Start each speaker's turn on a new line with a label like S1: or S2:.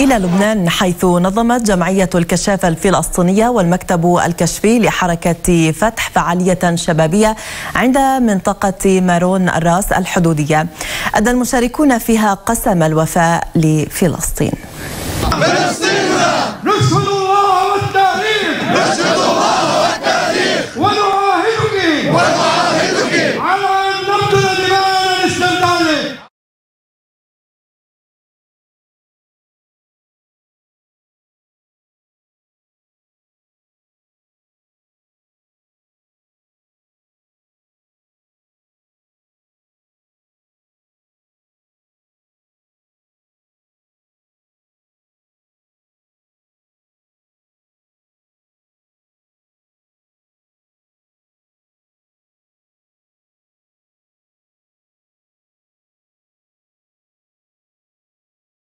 S1: إلى لبنان حيث نظمت جمعية الكشافة الفلسطينية والمكتب الكشفي لحركة فتح فعالية شبابية عند منطقة مارون الراس الحدودية. أدى المشاركون فيها قسم الوفاء لفلسطين.